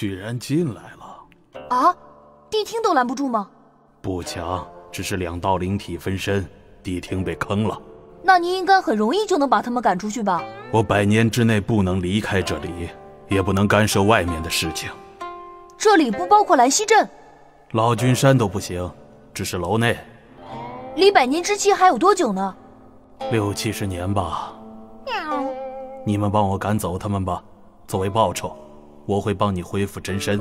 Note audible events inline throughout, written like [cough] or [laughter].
居然进来了！啊，谛听都拦不住吗？不强，只是两道灵体分身，谛听被坑了。那您应该很容易就能把他们赶出去吧？我百年之内不能离开这里，也不能干涉外面的事情。这里不包括兰溪镇，老君山都不行，只是楼内。离百年之期还有多久呢？六七十年吧。你们帮我赶走他们吧，作为报酬，我会帮你恢复真身。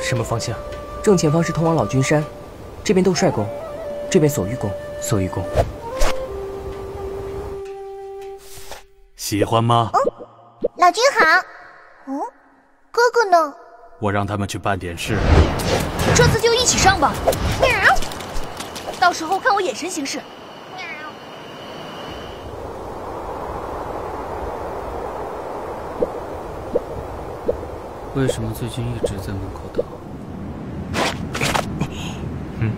什么方向？正前方是通往老君山，这边斗帅宫，这边锁玉宫。锁玉宫，喜欢吗？老君好。嗯，哥哥呢？我让他们去办点事。这次就一起上吧。到时候看我眼神行事。为什么最近一直在门口等？[coughs] 嗯，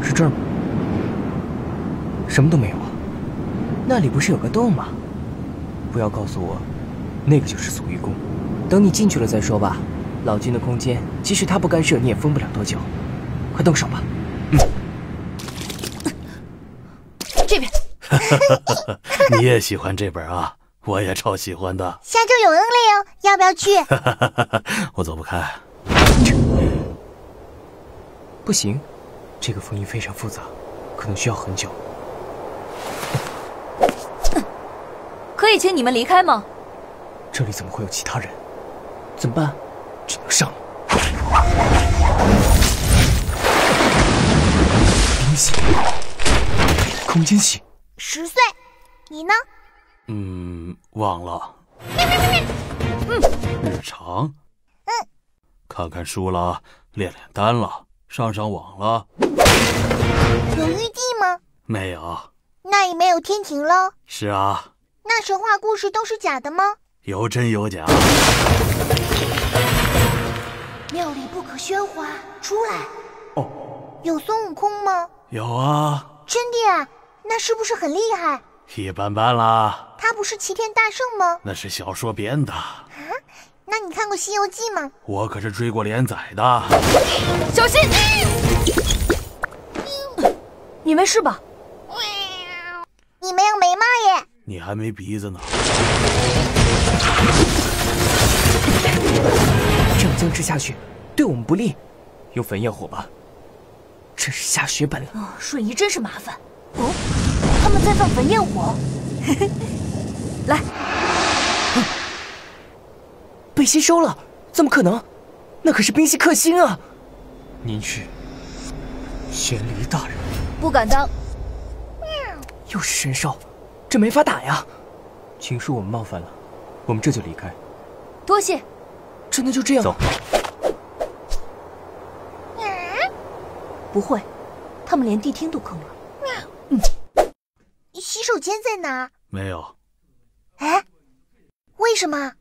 是这儿吗？什么都没有啊。那里不是有个洞吗？不要告诉我，那个就是锁玉宫。等你进去了再说吧。老君的空间，即使他不干涉，你也封不了多久。快动手吧。嗯。这边。[laughs] [laughs] 你也喜欢这本啊？我也超喜欢的。下周有恩嘞哦，要不要去？[laughs] 我走不开。不行，这个封印非常复杂，可能需要很久。可以请你们离开吗？这里怎么会有其他人？怎么办？只能上。冰系，空间系。十岁，你呢？嗯，忘了。嗯，日常。嗯，看看书了，练练丹了，上上网了。有玉帝吗？没有。那也没有天庭喽。是啊。那神话故事都是假的吗？有真有假。庙里不可喧哗，出来。哦。有孙悟空吗？有啊。真的啊？那是不是很厉害？一般般啦。他不是齐天大圣吗？那是小说编的。啊？那你看过《西游记》吗？我可是追过连载的。小心！你没事吧？你没有眉毛耶。你还没鼻子呢。这样僵持下去，对我们不利。用焚焰火吧。真是下血本了。哦，瞬移真是麻烦。哦，他们在放焚焰火。来，被吸收了？怎么可能？那可是冰系克星啊！您去玄离大人？不敢当。又是神兽，这没法打呀！请恕我们冒犯了，我们这就离开。多谢。真的就这样？走。不会，他们连谛听都坑了。嗯。洗手间在哪？没有。哎，为什么？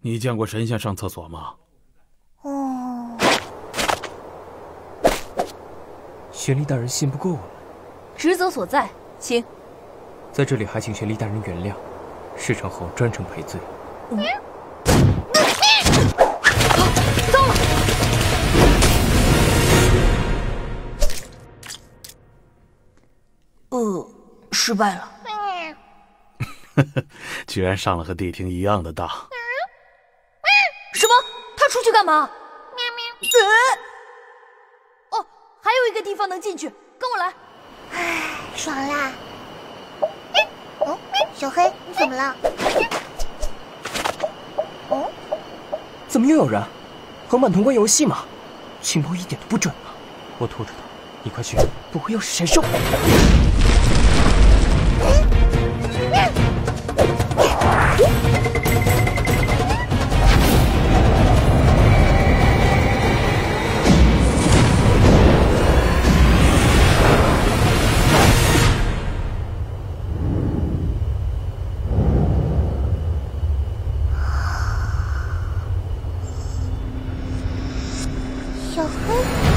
你见过神仙上厕所吗？哦。玄离大人信不过我们。职责所在，请。在这里还请玄离大人原谅，事成后专程赔罪。嗯。糟了！呃，失败了。[laughs] 居然上了和谛听一样的当。什么？他出去干嘛？呃。哦，还有一个地方能进去，跟我来。唉，爽啦！哦，小黑，你怎么了？哦，怎么又有人？横版通关游戏吗？情报一点都不准啊！我拖着他，你快去，不会又是神兽？Huh?